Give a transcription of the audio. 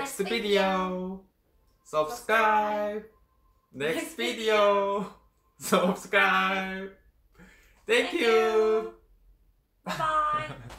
next video. Subscribe. Next video. Subscribe. Thank you. Bye.